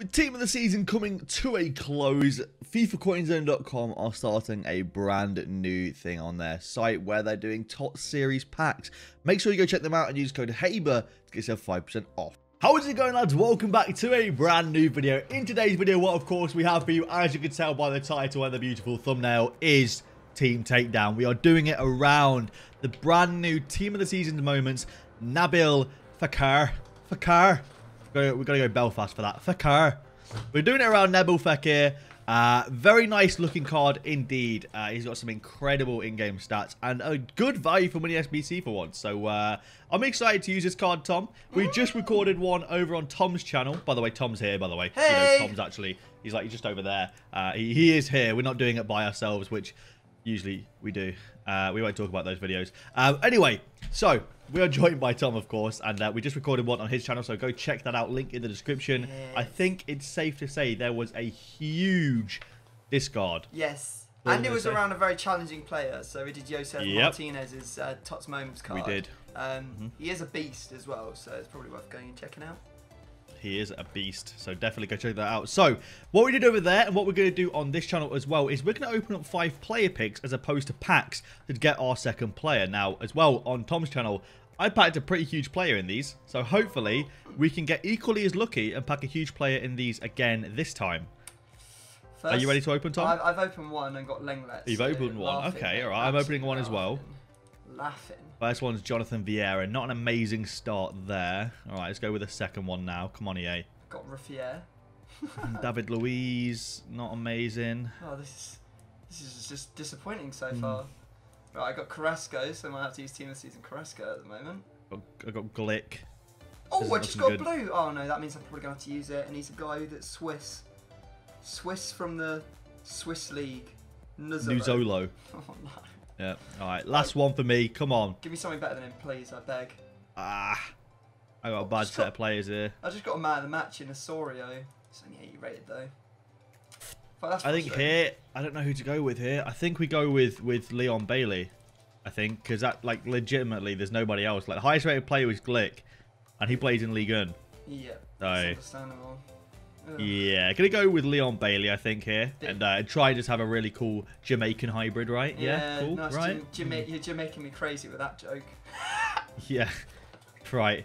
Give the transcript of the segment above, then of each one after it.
With Team of the Season coming to a close, FIFACoinZone.com are starting a brand new thing on their site where they're doing top series packs. Make sure you go check them out and use code HABER to get yourself 5% off. How is it going lads? Welcome back to a brand new video. In today's video, what of course we have for you, as you can tell by the title and the beautiful thumbnail, is Team Takedown. We are doing it around the brand new Team of the Season moments, Nabil Fekir. Fekir. We're going to go Belfast for that. Fekir. We're doing it around Nabil Fekir. Uh, very nice looking card indeed. Uh, he's got some incredible in-game stats and a good value for money SBC for once. So uh, I'm excited to use this card, Tom. We just recorded one over on Tom's channel. By the way, Tom's here, by the way. Hey! You know, Tom's actually, he's like, he's just over there. Uh, he, he is here. We're not doing it by ourselves, which usually we do. Uh, we won't talk about those videos. Um, anyway, so we are joined by Tom, of course, and uh, we just recorded one on his channel, so go check that out. Link in the description. I think it's safe to say there was a huge discard. Yes. What and it was saying? around a very challenging player. So we did Josef Yep. Martinez's uh, Tots Moments card. We did. Um, He is a beast as well, so it's probably worth going and checking out. He is a beast, so definitely go check that out. So, what we did over there and what we're going to do on this channel as well is we're going to open up five player picks as opposed to packs to get our second player. Now, as well, on Tom's channel, I packed a pretty huge player in these, so hopefully we can get equally as lucky and pack a huge player in these again this time. First, Are you ready to open, Tom? I've, I've opened one and got Lenglet. You've opened one. Okay, alright, I'm opening one as well. Laughing. First one's Jonathan Viera. Not an amazing start there. All right, let's go with the second one now. Come on, EA. Got Raffier. David Luiz, not amazing. Oh, this is this is just disappointing so Hmm. far. Right, I got Carrasco, so I might have to use Team of the Season Carrasco at the moment. I got Glik. Oh, Isn't I just got blue. Oh no, that means I'm probably going to have to use it. And he's a guy that's Swiss. Swiss from the Swiss League. Nuzzolo. Nuzolo. Oh no. Yeah. All right. Last one for me. Come on. Give me something better than him, please, I beg. Ah. I got a bad set got- of players here. I just got a man of the match in Osorio. It's only 80 rated though. But I think here, I don't know who to go with here. I think we go with with Leon Bailey. I think because that like legitimately, there's nobody else. Like the highest rated player was Glik, and he plays in League One. Yeah. That's understandable. Yeah, gonna go with Leon Bailey, I think here, and uh, try and just have a really cool Jamaican hybrid, right? Yeah, cool, nice. right? Jama- you're just making me crazy with that joke. Yeah, right.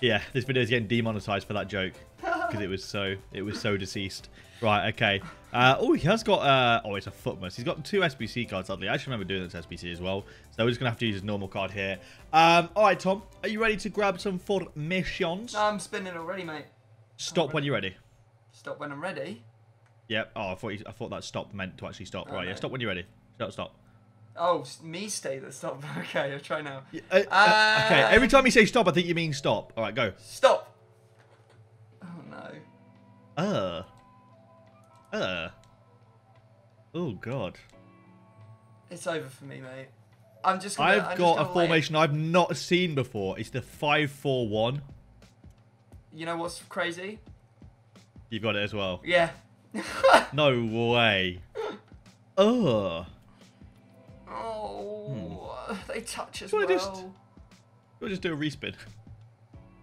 Yeah, this video is getting demonetized for that joke because it was so it was so deceased. Right, okay. Uh, oh, he has got. Uh, oh, it's a footmus. He's got two SBC cards. Sadly, I actually remember doing this SBC as well. So we're just gonna have to use his normal card here. Um, all right, Tom, are you ready to grab some formations? No, I'm spinning already, mate. Stop when you're ready. Stop when I'm ready. Yep. Oh, I thought you, I thought that stop meant to actually stop. Oh, right. Yeah. Stop when you're ready. Stop. Stop. Oh, me stay the stop. Okay, I'll try now. Uh, uh, okay, every time you say stop, I think you mean stop. All right, go. Stop. Oh no. Uh. Uh. Oh god. It's over for me, mate. I'm just. Gonna, I'm I've just got a gonna let- formation I've not seen before. It's the five-four-one. You know what's crazy? You've got it as well. Yeah. No way. Ugh. oh, they touch as well. just- We'll just do a respin.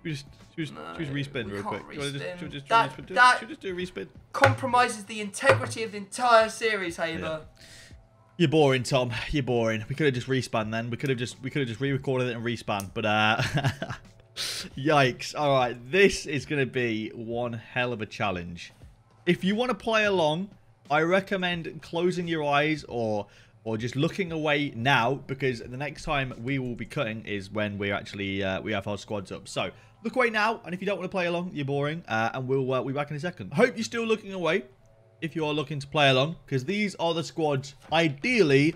We just, we just, No, just respin real quick. Do you wanna just, That- should do- that- just do a respin? Compromises the integrity of the entire series, Haber. You're boring, Tom. You're boring. We could have just respan then. We could have just we could have just re-recorded it and respan. But uh yikes. Alright, this is gonna be one hell of a challenge. If you want to play along, I recommend closing your eyes or or just looking away now because the next time we will be cutting is when we actually uh, we have our squads up. So look away now, and if you don't want to play along, you're boring, uh, and we'll uh, be back in a second. Hope you're still looking away if you are looking to play along, because these are the squads ideally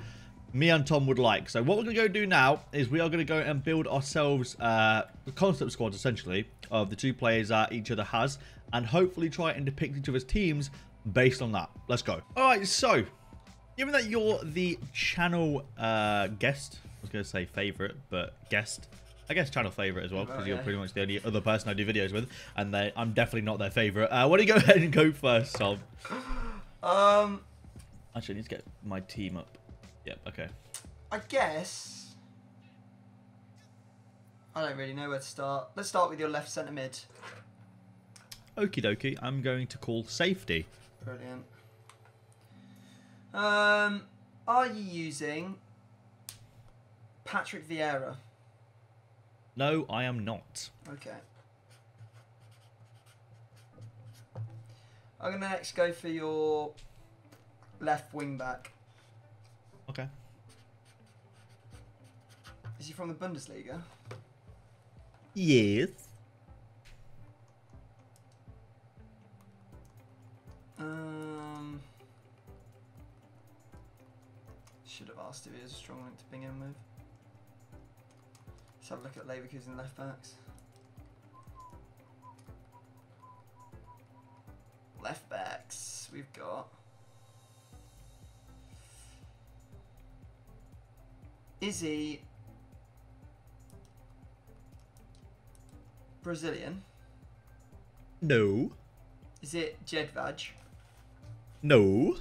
me and Tom would like. So what we're going to go do now is we are going to go and build ourselves uh, concept squads, essentially, of the two players that each other has, and hopefully try and depict each other's teams based on that. Let's go. All right, so given that you're the channel uh, guest, I was going to say favorite, but guest. I guess channel favorite as well, because Oh, you're pretty much the only other person I do videos with, and they, I'm definitely not their favorite. Uh, why don't you go ahead and go first, Tom? Um, Actually, I need to get my team up. Yep, okay. I guess. I don't really know where to start. Let's start with your left centre mid. okie dokie, I'm going to call safety. Brilliant. Um, are you using Patrick Vieira? No, I am not. Okay. I'm gonna next go for your left wing back. Okay. Is he from the Bundesliga? Yes. Um, should have asked if he has a strong link to Bingham with. Let's have a look at Leverkusen left backs. Left backs, we've got. Is he Brazilian? No. Is it Jedvaj? No.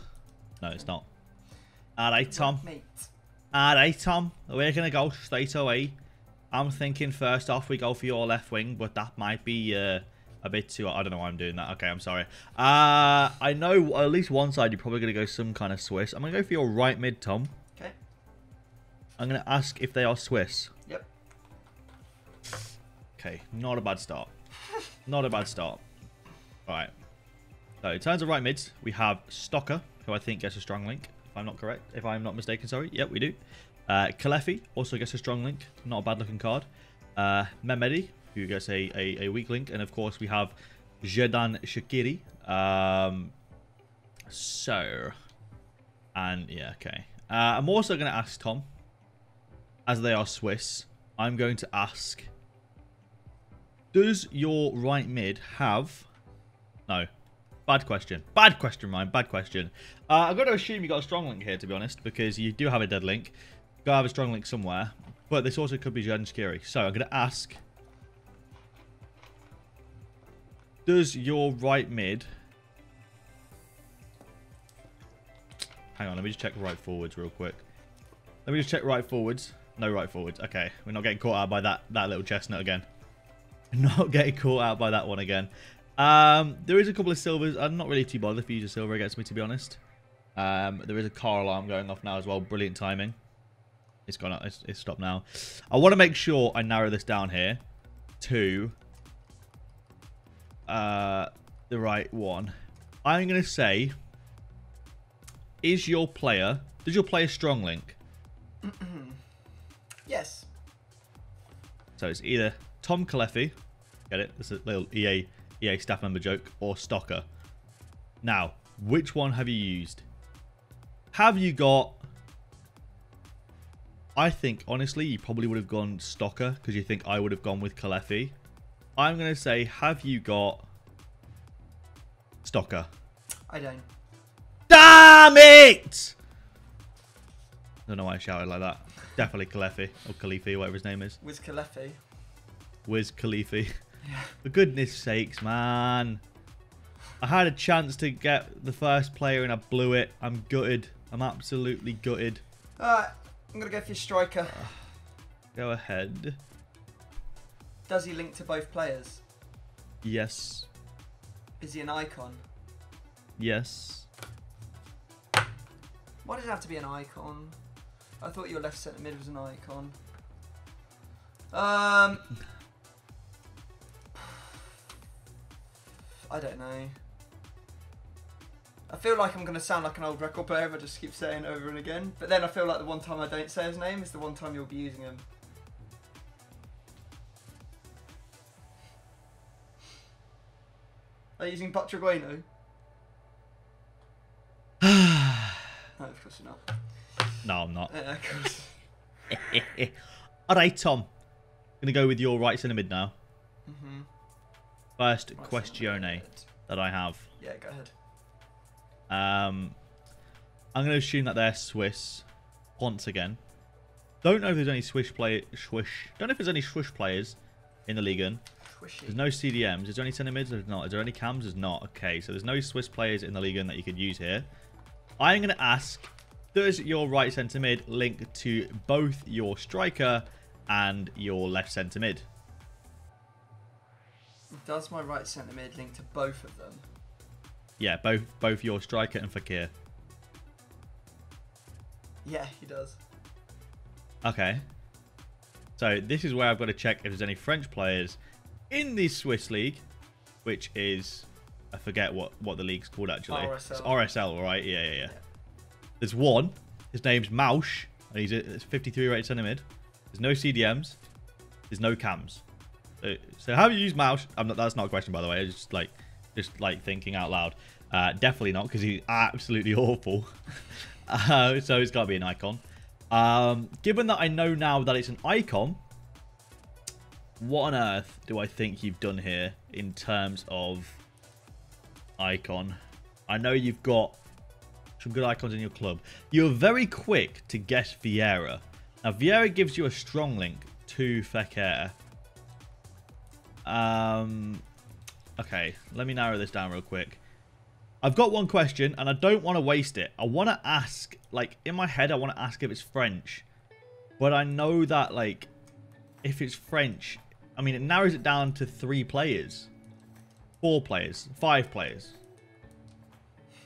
No, it's not. Alright, Tom. Mate. Alright, Tom. We're going to go straight away. I'm thinking first off we go for your left wing, but that might be uh, a bit too... I don't know why I'm doing that. Okay, I'm sorry. Uh, I know at least one side you're probably going to go some kind of Swiss. I'm going to go for your right mid, Tom. I'm going to ask if they are Swiss. Yep. Okay, not a bad start. not a bad start. Alright. So, in terms of right mids, we have Stocker, who I think gets a strong link, if I'm not correct. If I'm not mistaken, sorry. Yep, we do. Uh, Kalefi also gets a strong link. Not a bad looking card. Uh, Mehmedi, who gets a, a, a weak link. And of course, we have Xherdan Shaqiri. Um, so, and yeah, okay. Uh, I'm also going to ask Tom, as they are Swiss, I'm going to ask, does your right mid have... No. Bad question. Bad question, Ryan. Bad question. Uh, I've got to assume you got a strong link here, to be honest, because you do have a dead link. Got to have a strong link somewhere. But this also could be Xherdan Shaqiri. So I'm going to ask, does your right mid... Hang on, let me just check right forwards real quick. Let me just check right forwards. No right forwards. Okay, we're not getting caught out by that, that little chestnut again. Not getting caught out by that one again. Um, there is a couple of silvers. I'm not really too bothered if you use a silver against me, to be honest. Um, there is a car alarm going off now as well. Brilliant timing. It's gone. It's, it's stopped now. I want to make sure I narrow this down here to uh, the right one. I'm going to say, is your player, does your player strong link? Yes. So it's either Tom Kalefi, get it? Is a little EA EA staff member joke, or Stocker. Now, which one have you used? Have you got? I think honestly, you probably would have gone Stocker because you think I would have gone with Kalefi. I'm gonna say, have you got Stocker? I don't. Damn it! I don't know why I shouted like that. Definitely Kalefi or Khalifi, whatever his name is. Wiz Khalifi. Wiz Khalifi. Yeah. For goodness sakes, man. I had a chance to get the first player and I blew it. I'm gutted. I'm absolutely gutted. Alright, I'm gonna go for your striker. Go ahead. Does he link to both players? Yes. Is he an icon? Yes. Why does it have to be an icon? I thought your left centre mid was an icon. Um, I don't know. I feel like I'm going to sound like an old record player if I just keep saying it over and again. But then I feel like the one time I don't say his name is the one time you'll be using him. Are you using Butragueno? no, of course you're not. No, I'm not. All right, Tom. Gonna go with your right centre mid now. Mm-hmm. First Right, questione that I have. Yeah, go ahead. Um, I'm going to assume that they're Swiss once again. Don't know if there's any Swiss play Swish. Don't know if there's any Swish players in the league. There's no CDMs. Is there any centre mids? There's not. Is there any cams? There's not. Okay, so there's no Swiss players in the league that you could use here. I'm going to ask, does your right centre mid link to both your striker and your left centre mid? Does my right centre mid link to both of them? Yeah, both both your striker and Fakir. Yeah, he does. Okay. So this is where I've got to check if there's any French players in the Swiss league, which is I forget what what the league's called actually. RSL. It's RSL, right? Yeah, yeah, yeah. Yeah. There's one. His name's Mausch, and he's a 53 rated centre mid. There's no CDMs. There's no cams. So, so how you use Mausch? I'm not. That's not a question, by the way. It's just like just like thinking out loud. Uh, definitely not because he's absolutely awful. uh, so it's got to be an icon. Um, given that I know now that it's an icon, what on earth do I think you've done here in terms of icon? I know you've got good icons in your club. You're very quick to guess Vieira. Now, Vieira gives you a strong link to Fekir. Um, okay, let me narrow this down real quick. I've got one question, and I don't want to waste it. I want to ask, like, in my head, I want to ask if it's French. But I know that, like, if it's French, I mean, it narrows it down to three players. Four players. Five players.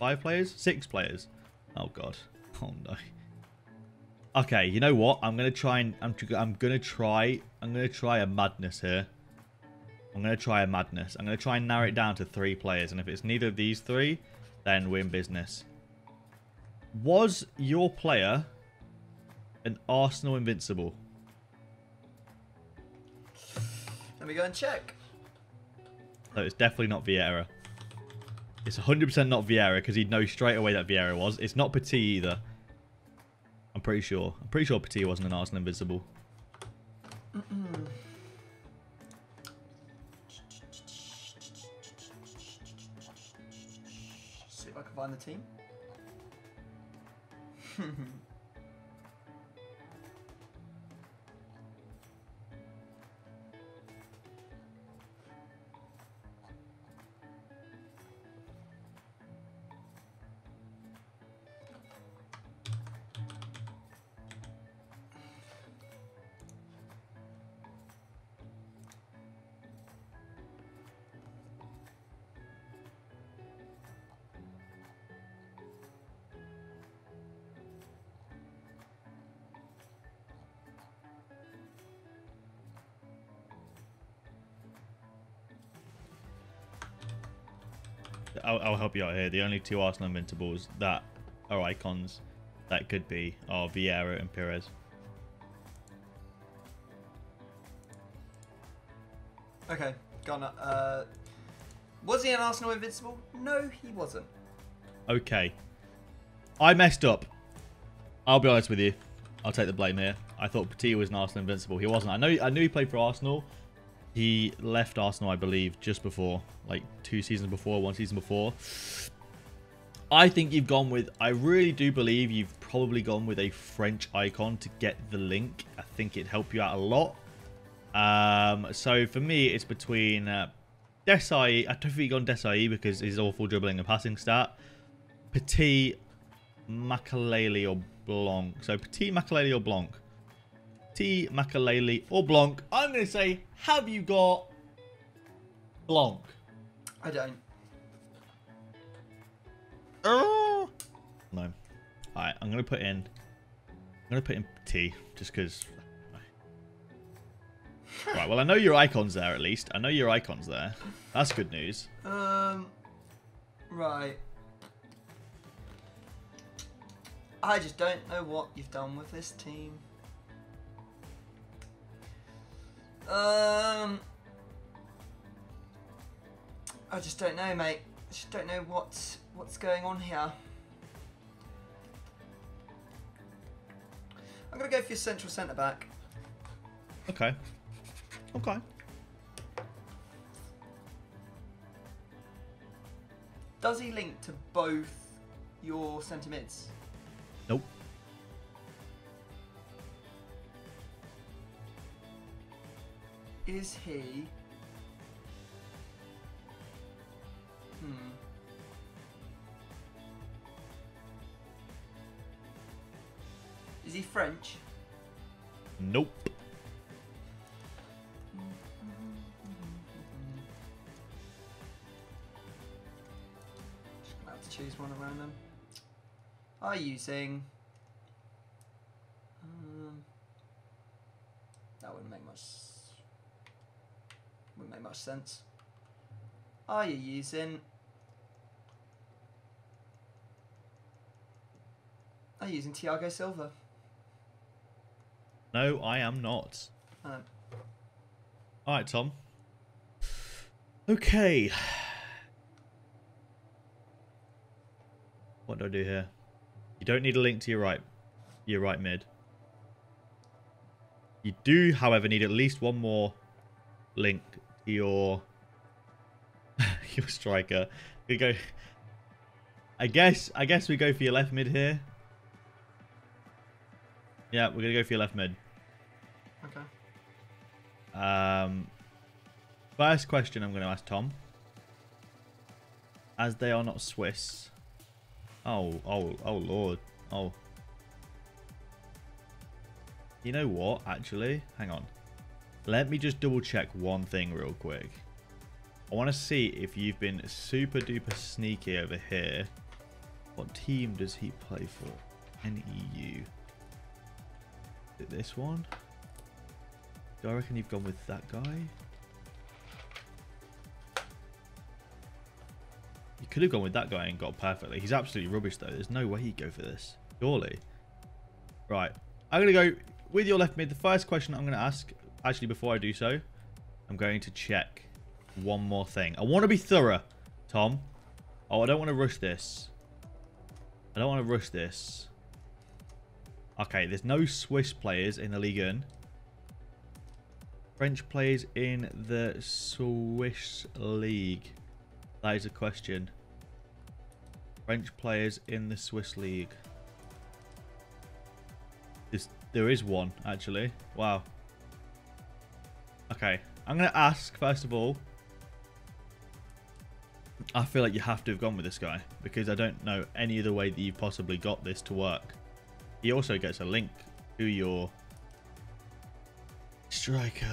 Five players? Six players. Oh, God. Oh, no. Okay, you know what? I'm gonna try and I'm I'm gonna try I'm gonna try a madness here. I'm gonna try a madness. I'm gonna try and narrow it down to three players, and if it's neither of these three, then we're in business. Was your player an Arsenal invincible? Let me go and check. So it's definitely not Vieira. It's 100% not Vieira because he'd know straight away that Vieira was. It's not Petit either. I'm pretty sure. I'm pretty sure Petit wasn't an Arsenal invincible. See if I can find the team. I'll, I'll help you out here. The only two Arsenal invincibles that are icons that could be are Vieira and Pires. Okay, gone. Uh, was he an Arsenal invincible? No, he wasn't. Okay. I messed up. I'll be honest with you. I'll take the blame here. I thought Petit was an Arsenal invincible. He wasn't. I know. I knew he played for Arsenal. He left Arsenal, I believe, just before, like two seasons before, one season before. I think you've gone with. I really do believe you've probably gone with a French icon to get the link. I think it'd help you out a lot. Um, so for me, it's between uh, Desailly. I don't think you've gone Desailly because his awful dribbling and passing stat. Petit, Makelele, or Blanc. So Petit, Makelele, or Blanc. Petit, Makelele, or Blanc. I'm going to say, have you got Blanc? I don't. Oh. No. Alright, I'm going to put in... I'm going to put in T, just because... Right, well, I know your icon's there, at least. I know your icon's there. That's good news. Um, right. I just don't know what you've done with this team. Um, I just don't know, mate. I just don't know what's what's going on here. I'm gonna go for your central centre back. Okay. Okay. Does he link to both your centre mids? Is he... Hmm. Is he French? Nope. To choose one around them. Are you saying? Um, that wouldn't make much sense. Wouldn't make much sense. Are you using? Are you using Thiago Silva? No, I am not. Um, All right, Tom. Okay. What do I do here? You don't need a link to your right, your right mid. You do, however, need at least one more link your your striker. We go. I guess. I guess we go for your left mid here. Yeah, we're gonna go for your left mid. okay. Um, first question I'm going to ask Tom. As they are not Swiss. Oh, oh, oh, Lord. Oh. You know what, actually? Hang on. Let me just double check one thing real quick. I want to see if you've been super duper sneaky over here. What team does he play for? NEU. This one? Do I reckon you've gone with that guy? You could have gone with that guy and got perfectly. He's absolutely rubbish though. There's no way he'd go for this. Surely. Right. I'm going to go with your left mid. The first question I'm going to ask, actually before I do so, I'm going to check one more thing. I want to be thorough, Tom. Oh, I don't want to rush this. I don't want to rush this. Okay, there's no Swiss players in the Ligue 1. French players in the Swiss League. That is a question. French players in the Swiss League. This, there is one, actually. Wow. Okay. I'm going to ask, first of all. I feel like you have to have gone with this guy. Because I don't know any other way that you've possibly got this to work. He also gets a link to your striker.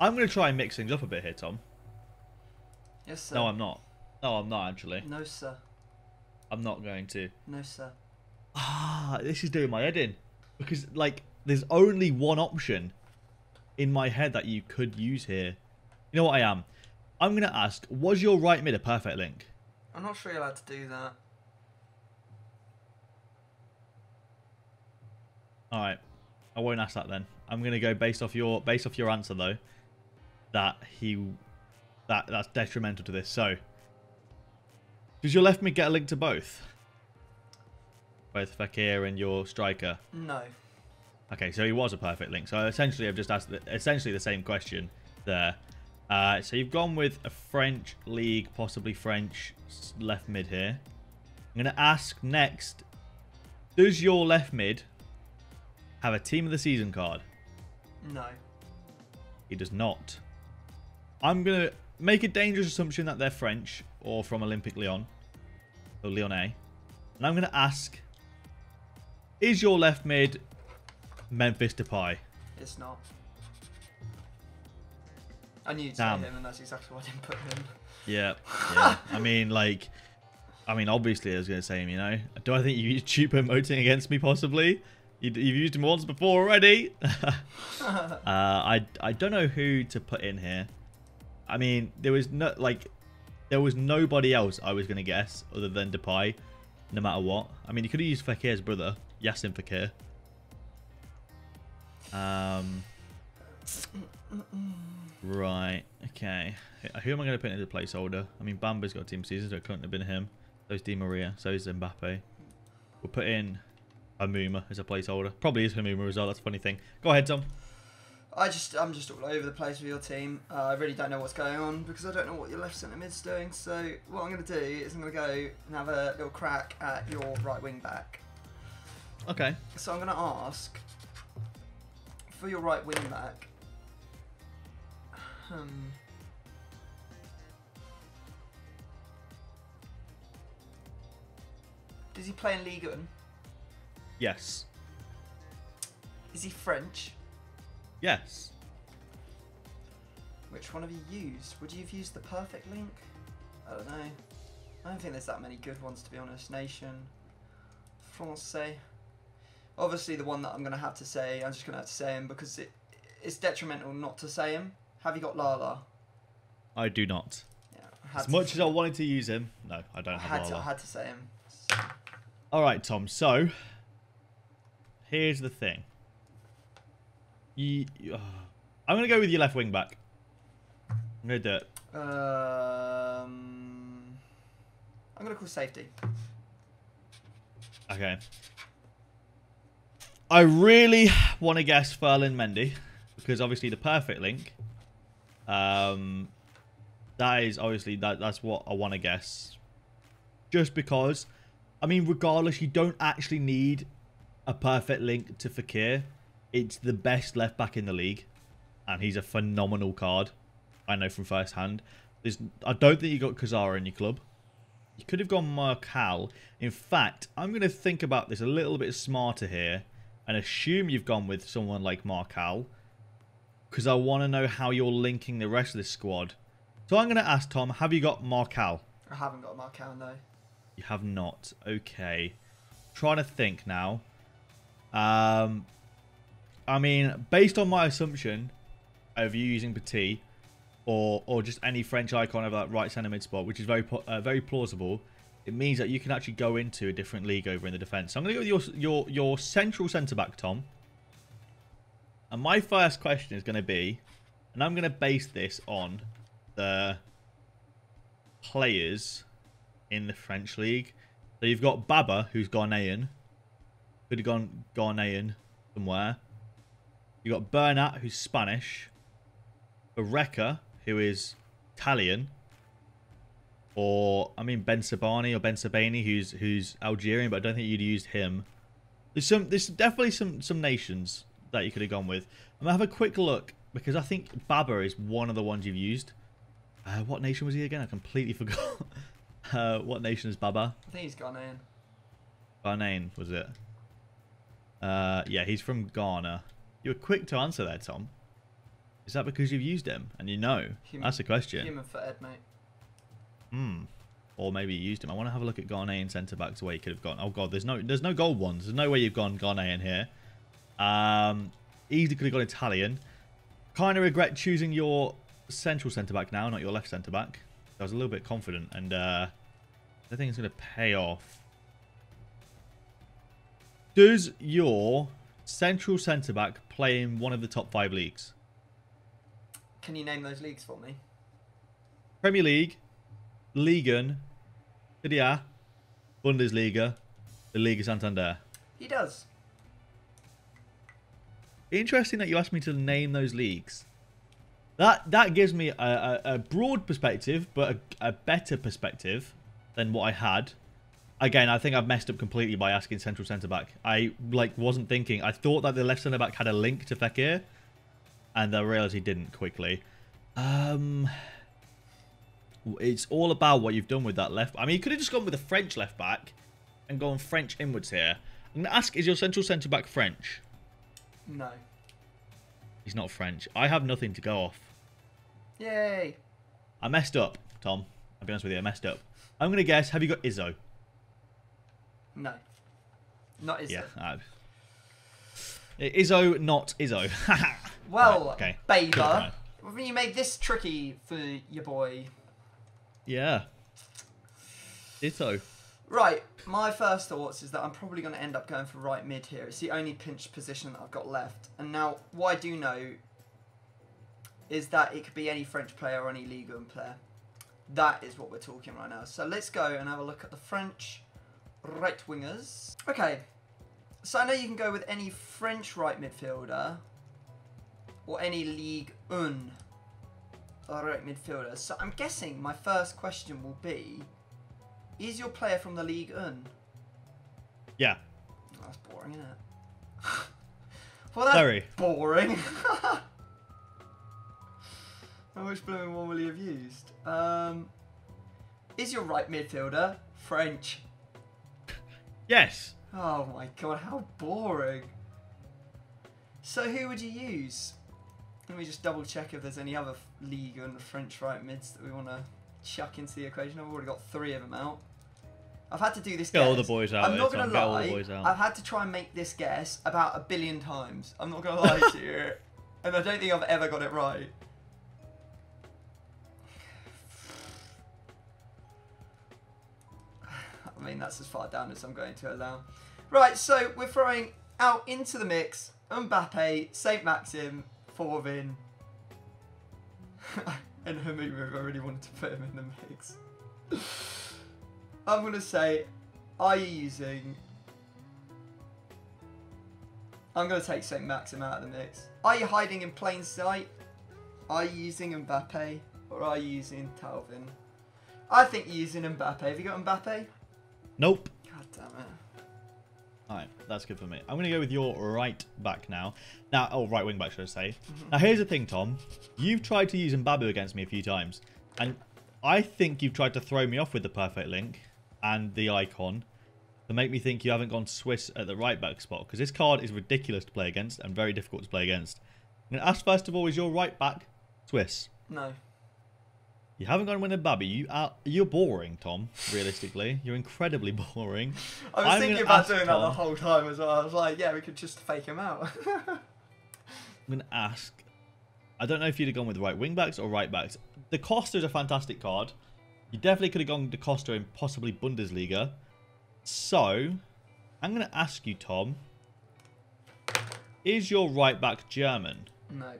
I'm going to try and mix things up a bit here, Tom. Yes, sir. No, I'm not. No, I'm not actually. No, sir. I'm not going to. No, sir. Ah, this is doing my head in. Because, like, there's only one option in my head that you could use here. You know what I am? I'm going to ask, was your right mid a perfect link? I'm not sure you're allowed to do that. All right, I won't ask that then. I'm gonna go based off your based off your answer though. That he, that that's detrimental to this. So, does your left mid get a link to both? Both Fakir and your striker. No. Okay, so he was a perfect link. So essentially, I've just asked the, essentially the same question there. Uh, so you've gone with a French league, possibly French left mid here. I'm going to ask next, does your left mid have a team of the season card? No. He does not. I'm going to make a dangerous assumption that they're French or from Olympique Lyon or Lyonnais. And I'm going to ask, is your left mid Memphis Depay? It's not. I knew you'd Damn. say him, and that's exactly why I didn't put him. Yeah, yeah. I mean, like, I mean, obviously, I was going to say him. You know, do I think you used cheap emoting against me? Possibly. You, you've used him once before already. uh, I I don't know who to put in here. I mean, there was no like, there was nobody else I was going to guess other than Depay, no matter what. I mean, you could have used Fakir's brother, Yassin Fakir. Um. Right. Okay. Who am I going to put into the placeholder? I mean, Bamba's got team season, so it couldn't have been him. So's Di Maria. So's Mbappe. We'll put in Hamouma as a placeholder. Probably is Hamouma as well. That's a funny thing. Go ahead, Tom. I just, I'm just all over the place with your team. Uh, I really don't know what's going on because I don't know what your left centre mid's doing. So what I'm going to do is I'm going to go and have a little crack at your right wing back. Okay. So I'm going to ask for your right wing back. Um, does he play in Ligue 1? Yes. Is he French? Yes. Which one have you used? Would you have used the perfect link? I don't know. I don't think there's that many good ones to be honest. Nation, Francais. Obviously, the one that I'm going to have to say, I'm just going to have to say him because it, it's detrimental not to say him. Have you got Lala? I do not. Yeah. I As much as I wanted to use him, no, I I don't had have to, I Lala. had to say him. So, All right, Tom. So here's the thing. You, uh, I'm gonna go with your left wing back. I'm gonna do it. um, I'm going to call safety. Okay. I really want to guess Ferland Mendy because obviously the perfect link. Um, that is obviously that that's what I want to guess. Just because, I mean, regardless, you don't actually need a perfect link to Fakir. It's the best left back in the league, and he's a phenomenal card. I know from first hand. There's, I don't think you got Kazara in your club. You could have gone Marcal. In fact, I'm going to think about this a little bit smarter here and assume you've gone with someone like Marcal because I want to know how you're linking the rest of this squad. So I'm going to ask Tom, have you got Marcal? I haven't got Markel, no. You have not. Okay. Trying to think now. Um, I mean, based on my assumption of you using Petit or or just any French icon over that right centre mid spot, which is very uh, very plausible, it means that you can actually go into a different league over in the defence. So I'm going to go with your your your central centre back, Tom. And my first question is going to be, and I'm going to base this on the players in the French league. So you've got Baba, who's Ghanaian. Could have gone Ghanaian somewhere. You've got Bernat, who's Spanish. Barreca, who is Italian. Or, I mean, Bensebaini or Bensebaini, who's who's Algerian, but I don't think you'd used him. There's some, there's definitely some some nations that you could have gone with. I'm gonna have a quick look because I think Baba is one of the ones you've used. Uh, what nation was he again? I completely forgot. uh, what nation is Baba? I think he's Ghanaian. Ghanaian, was it? Uh, yeah, he's from Ghana. You were quick to answer there, Tom. Is that because you've used him and you know? Human- That's the question. Human for Ed, mate. Hmm. Or maybe you used him. I want to have a look at Ghanaian centre back backs where you could have gone. Oh god, there's no there's no gold ones. There's no way you've gone Ghanaian here. Um, easily could have gone Italian. Kind of regret choosing your central centre back now, not your left centre back. I was a little bit confident, and uh, I think it's going to pay off. Does your central centre back play in one of the top five leagues? Can you name those leagues for me? Premier League, Liga, Serie Bundesliga, the Liga Santander. He does. Interesting that you asked me to name those leagues. That that gives me a, a, a broad perspective, but a, a better perspective than what I had. Again, I think I've messed up completely by asking central centre back. I like wasn't thinking. I thought that the left centre back had a link to Fekir, and I realised he didn't quickly. Um, it's all about what you've done with that left. I mean, you could have just gone with a French left back and gone French inwards here. I'm gonna ask: Is your central centre back French? No. He's not French. I have nothing to go off. Yay. I messed up, Tom. I'll be honest with you, I messed up. I'm gonna guess. Have you got Izzo? No. Not is yeah. it? Uh, Izzo, not Izzo. Well, Right, okay. Baber, done you made this tricky for your boy. yeah. Izzo. Right, my first thoughts is that I'm probably going to end up going for right mid here. It's the only pinch position that I've got left. And now, what I do know is that it could be any French player or any Ligue 1 player. That is what we're talking right now. So let's go and have a look at the French right wingers. Okay, so I know you can go with any French right midfielder or any League 1 right midfielder. So I'm guessing my first question will be is your player from the League 1? Yeah. That's boring, isn't it? well, that's Very. boring. How much blooming one will you have used? Um, is your right midfielder French? Yes. Oh my god, how boring. So who would you use? Let me just double check if there's any other league and French right mids that we want to chuck into the equation. I've already got three of them out. I've had to do this. Get all the boys out. I'm not gonna Get all the lie. boys out. I've had to try and make this guess about a billion times. I'm not gonna lie to you, and I don't think I've ever got it right. I mean, that's as far down as I'm going to allow. Right, so we're throwing out into the mix Mbappe, Saint Maxim, Thauvin, and Hamumu. I really wanted to put him in the mix. I'm gonna say, are you using? I'm gonna take Saint Maxim out of the mix. Are you hiding in plain sight? Are you using Mbappe or are you using Thauvin? I think you're using Mbappe. Have you got Mbappe? Nope. God damn it. Alright, that's good for me. I'm going to go with your right back now. Now, oh, right wing back, should I say. Mm-hmm. Now, here's the thing, Tom. You've tried to use Mbabu against me a few times. And I think you've tried to throw me off with the perfect link and the icon to make me think you haven't gone Swiss at the right back spot. Because this card is ridiculous to play against and very difficult to play against. I'm going to ask, first of all, is your right back Swiss? No. You haven't gone with Mbabu. You are, you're boring, Tom, realistically. You're incredibly boring. I was I'm thinking about doing that the whole time as well. I was like, yeah, we could just fake him out. I'm going to ask. I don't know if you'd have gone with right wing backs or right backs. Da Costa is a fantastic card. You definitely could have gone to Costa in possibly Bundesliga. So, I'm going to ask you, Tom. Is your right back German? no.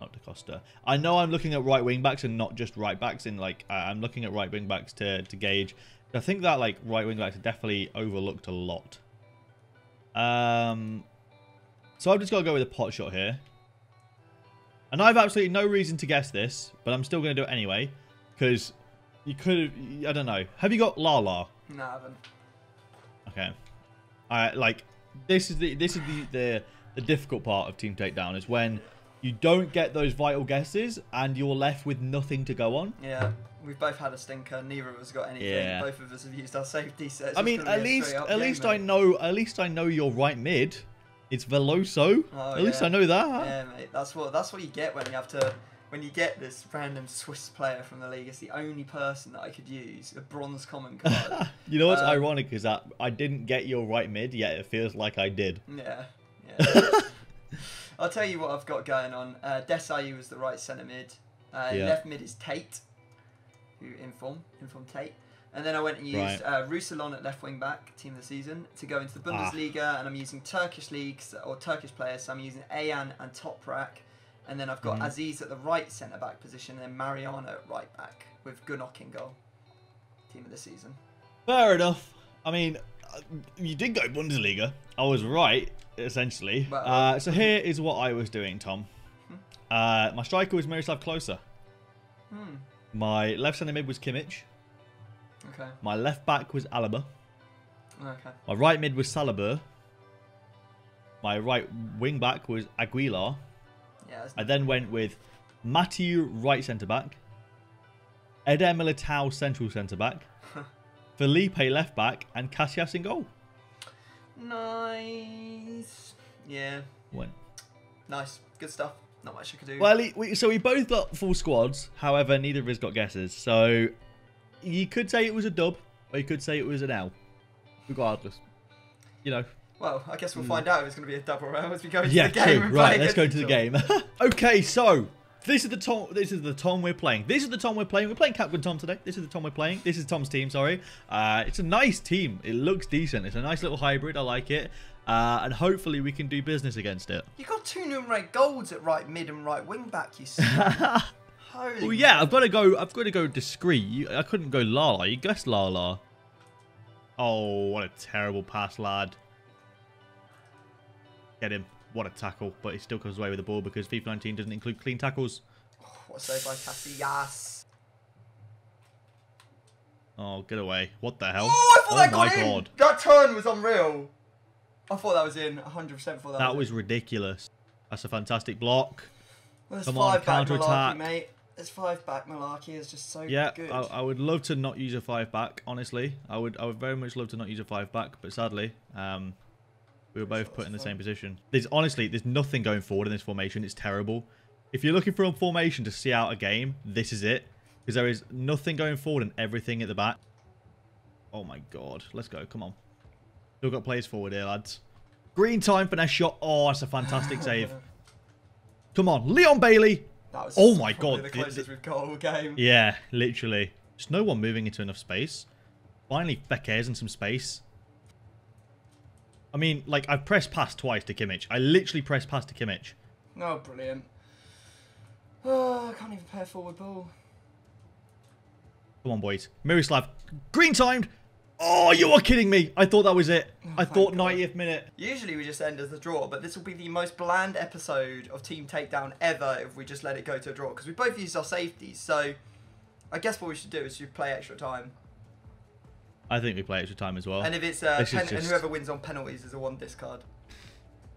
Not Da Costa. I know I'm looking at right wing backs and not just right backs. In like, I- I'm looking at right wing backs to to gauge. I think that like right wing backs are definitely overlooked a lot. Um, so I've just got to go with a pot shot here. And I have absolutely no reason to guess this, but I'm still going to do it anyway because you could. have I don't know. Have you got Lala? No, I haven't. Okay. Alright, like this is the this is the, the the difficult part of team takedown is when you don't get those vital guesses and you're left with nothing to go on. Yeah, we've both had a stinker. Neither of us got anything. Yeah. Both of us have used our safety sets. I mean, at least at least I know at least I know your right mid. It's Veloso. Oh, at least. I know that. Yeah, mate. That's what that's what you get when you have to when you get this random Swiss player from the league. It's the only person that I could use a bronze common card. You know what's Um, ironic is that I didn't get your right mid yet. It feels like I did. yeah, yeah. I'll tell you what I've got going on. Uh, Desailly was the right centre mid. Uh, Yeah. Left mid is Tate, who inform inform Tate. And then I went and used Right. uh, Roussillon at left wing back, team of the season, to go into the Ah. Bundesliga. And I'm using Turkish leagues or Turkish players. So I'm using Ayhan and Toprak. And then I've got Mhm. Aziz at the right centre back position, and then Mariano at right back with Gunok in goal. Team of the season. Fair enough. I mean, you did go Bundesliga. I was right, essentially. Well- Uh, so here is what I was doing, Tom. Uh, my striker was Miroslav Klose. Hmm. My left centre mid was Kimmich. Okay. My left back was Alaba. Okay. My right mid was Salabur. My right wing back was Aguilar. Yeah. I then went with Matthew right centre back. Eder Militao central centre back. Felipe left back and Casillas in goal. Nice. Yeah. When Nice. Good stuff. Not much I could do. Well, he- we, so we both got full squads. However, neither of us got guesses. So you could say it was a dub, or you could say it was an L. Regardless, you know. Well, I guess we'll hmm. find out if it's going to be a dub double round as we go into. Yeah, the game. true. Right, let's go to against the game. okay, so this is the Tom. This is the Tom we're playing. This is the Tom we're playing. We're playing Capguntom today. This is the Tom we're playing. This is Tom's team. Sorry. Uh, it's a nice team. It looks decent. It's a nice little hybrid. I like it. Uh, and hopefully we can do business against it. You got two numeric golds at right mid and right wing back. You. see. Holy. Well, yeah, I've got to go. I've got to go discreet. I couldn't go Lala. You guessed Lala. Oh, what a terrible pass, lad. Get him. What a tackle. But he still comes away with the ball because FIFA 19 doesn't include clean tackles. What a save by Casillas. Oh, get away. What the hell? Oh, I thought that my got in. That turn was unreal. I thought that was in. 100% thought that, That was was ridiculous. That's a fantastic block. Well, come on, five back counter-attack. Mate. There's five back Malarkey is just so Yeah, good. I, I would love to not use a five back. Honestly, I would. I would very much love to not use a five back, but sadly, um, We were both put in the same position. There's honestly, there's nothing going forward in this formation. It's terrible. If you're looking for a formation to see out a game, this is it. Because there is nothing going forward and everything at the back. Oh my god. Let's go. Come on. Still got players forward here, lads. Green time, finesse shot. Oh, that's a fantastic save. Come on. Leon Bailey. That was Oh my God, The closest we've got all game. Yeah, literally. Just no one moving into enough space. Finally, Fekir's in some space. I mean, like, I've pressed past twice to Kimmich. I literally pressed past to Kimmich. Oh, brilliant. Oh, I can't even play a forward ball. Come on, boys. Miroslav. Green timed. Oh, you are kidding me. I thought that was it. Oh, I thank thought God. 90th minute. Usually we just end as a draw, but this will be the most bland episode of Team Takedown ever if we just let it go to a draw, because we both used our safeties, so I guess what we should do is you play extra time. I think we play extra time as well. And if it's uh, pen- and whoever wins on penalties is a one discard.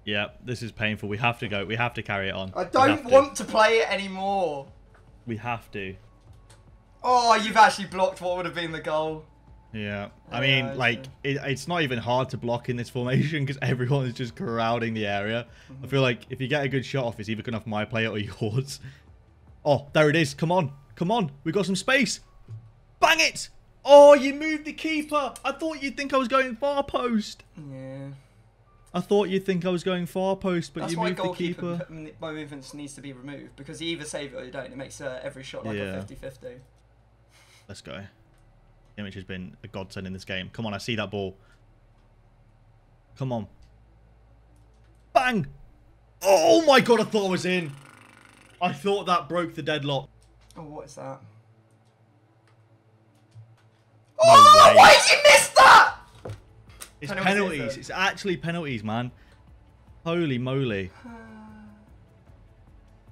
Yeah, this is painful. We have to go. We have to carry it on. I don't have to. want to play it anymore. We have to. Oh, you've actually blocked what would have been the goal. Yeah. I Yeah, mean, I like, it, it's not even hard to block in this formation because everyone is just crowding the area. I feel like if you get a good shot off, it's either going off my player or yours. Oh, there it is. Come on. Come on. we got some space. Bang it. Oh, you moved the keeper. I thought you'd think I was going far post. Yeah. I thought you'd think I was going far post, but That's you moved the keeper. my movements needs to be removed because you either save it or you don't. It makes uh, every shot like Yeah. a 50-50. Let's go. Image has been a godsend in this game. Come on, I see that ball. Come on. Bang! Oh my god, I thought I was in. I thought that broke the deadlock. Oh, what is that? No oh, way. why did you miss that? It's Penalties, penalties. It's actually penalties, man. Holy moly.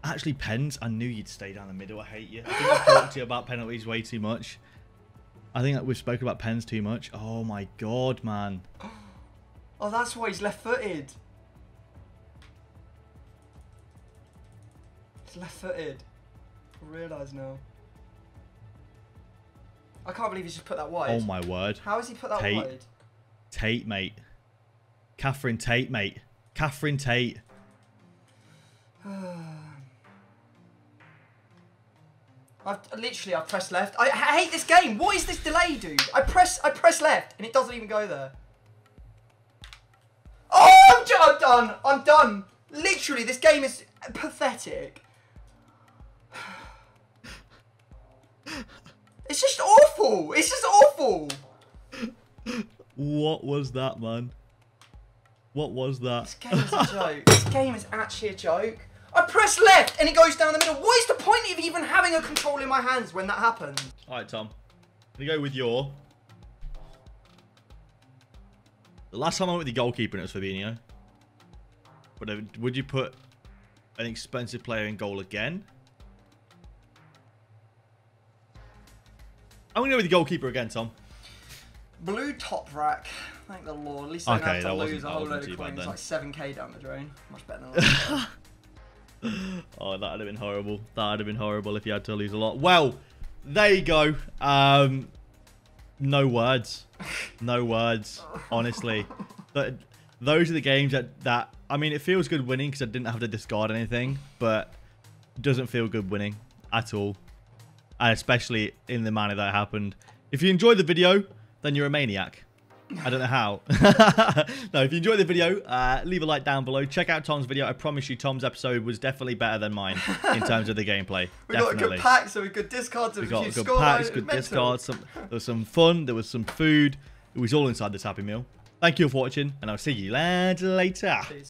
Actually, pens. I knew you'd stay down the middle. I hate you. I think I've talked to you about penalties way too much. I think that we've spoken about pens too much. Oh my god, man. Oh, that's why he's left-footed. He's left-footed. I realise now. I can't believe he's just put that wide. Oh my word. How has he put that Tate. wide? Tate, mate. Catherine Tate, mate. Catherine Tate. I've literally I've pressed left. I, I hate this game. What is this delay, dude? I press I press left and it doesn't even go there. Oh, I'm, I'm done. I'm done. Literally, this game is pathetic. It's just awful. It's just awful. What was that, man? What was that? This game is a joke. This game is actually a joke. I press left and it goes down the middle. What is the point of even having a control in my hands when that happens? All right, Tom. I'm going to go with your... The last time I went with the goalkeeper and it was Fabinho. But would you put an expensive player in goal again? Going to go with the goalkeeper again, Tom. Blue top rack. Thank the Lord. At least I don't Okay, have to that lose a whole load of coins. Like 7k down the drain. Much better than that. Oh, that would have been horrible. That would have been horrible if you had to lose a lot. Well, there you go. Um, no words. No words. Honestly, but those are the games that that I mean, it feels good winning because I didn't have to discard anything, but doesn't feel good winning at all, and especially in the manner that happened. If you enjoyed the video, then you're a maniac. I don't know how. no, if you enjoyed the video, uh, leave a like down below. Check out Tom's video. I promise you, Tom's episode was definitely better than mine in terms of the gameplay. we got a definitely. good pack, so we good discards. We got good packs, good mental. discards. Some, there was some fun. There was some food. It was all inside this Happy Meal. Thank you for watching, and I'll see you lads later. Peace.